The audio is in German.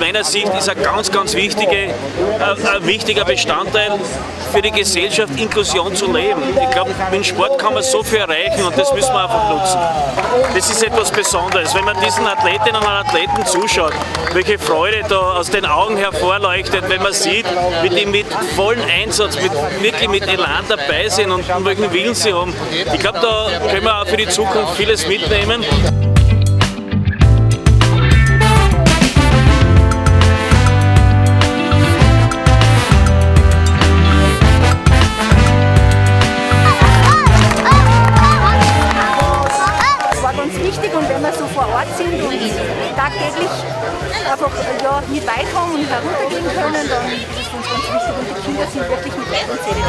meiner Sicht ist ein ganz, ganz wichtige, äh, ein wichtiger Bestandteil für die Gesellschaft, Inklusion zu leben. Ich glaube, mit Sport kann man so viel erreichen und das müssen wir einfach nutzen. Das ist etwas Besonderes. Wenn man diesen Athletinnen und Athleten zuschaut, welche Freude da aus den Augen hervorleuchtet, wenn man sieht, wie die mit vollem Einsatz, mit, wirklich mit Elan dabei sind und welchen Willen sie haben. Ich glaube, da können wir auch für die Zukunft vieles mitnehmen. Vor Ort sind und tagtäglich einfach ja, mit beitragen und heruntergehen können, dann ist es uns ganz wichtig und die Kinder sind wirklich mit Leib und.